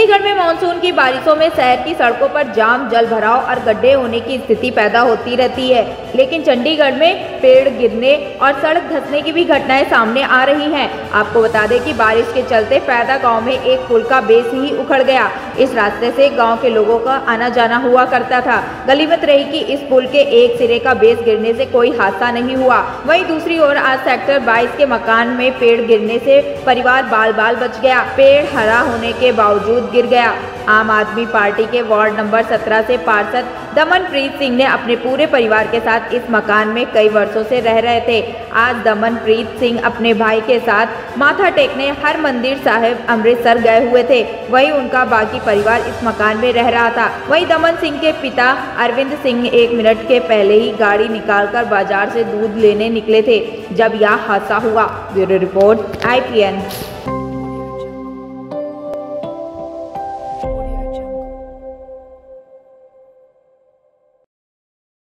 चंडीगढ़ में मानसून की बारिशों में शहर की सड़कों पर जाम, जल भराव और गड्ढे होने की स्थिति पैदा होती रहती है। लेकिन चंडीगढ़ में पेड़ गिरने और सड़क धंसने की भी घटनाएँ सामने आ रही हैं। आपको बता दें कि बारिश के चलते पैदा गाँव में एक पुल का बेस ही उखड़ गया। इस रास्ते से गाँव के लोगों का आना जाना हुआ करता था। गलीमत रही कि इस पुल के एक सिरे का बेस गिरने से कोई हादसा नहीं हुआ। वहीं दूसरी ओर आज सेक्टर 22 के मकान में पेड़ गिरने से परिवार बाल बाल बच गया। पेड़ हरा होने के बावजूद गिर गया। आम आदमी पार्टी के वार्ड नंबर 17 से पार्षद दमनप्रीत सिंह ने अपने पूरे परिवार के साथ इस मकान में कई वर्षों से रह रहे थे। आज दमनप्रीत सिंह अपने भाई के साथ माथा टेकने हर मंदिर साहिब अमृतसर गए हुए थे। वहीं उनका बाकी परिवार इस मकान में रह रहा था। वहीं दमन सिंह के पिता अरविंद सिंह एक मिनट के पहले ही गाड़ी निकालकर बाज़ार से दूध लेने निकले थे। जब यह हादसा हुआ, ब्यूरो रिपोर्ट आई